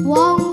wong